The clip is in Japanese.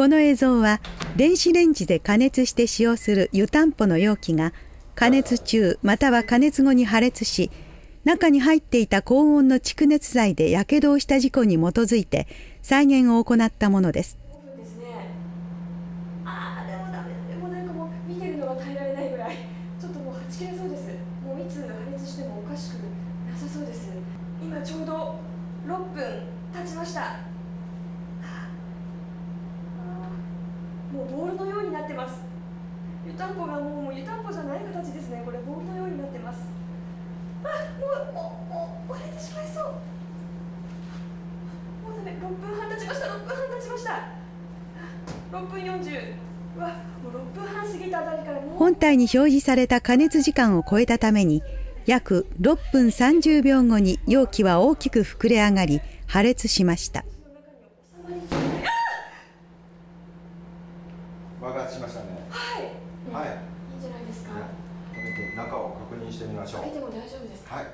この映像は電子レンジで加熱して使用する湯たんぽの容器が加熱中または加熱後に破裂し中に入っていた高温の蓄熱剤で火傷をした事故に基づいて再現を行ったものです。ですねあーでもダメでもなんかもう見てるのが耐えられないぐらいちょっともうはち切れそうです。もういつ破裂してもおかしくなさそうです。今ちょうど6分経ちましたはああーもうボールのようになってます湯たんぽがもうもう湯たんぽじゃない形ですね。これボールのようになってます。あもうもうもう割れてしまいそう。もうダメ。6分半経ちました。6分半経ちました。6分40うわもう6分半過ぎたあたりから本体に表示された加熱時間を超えたために約6分30秒後に容器は大きく膨れ上がり破裂しました。爆発しましたね。はい、はい。いいんじゃないですか？止めて中を確認してみましょう。開けても大丈夫ですか？はい。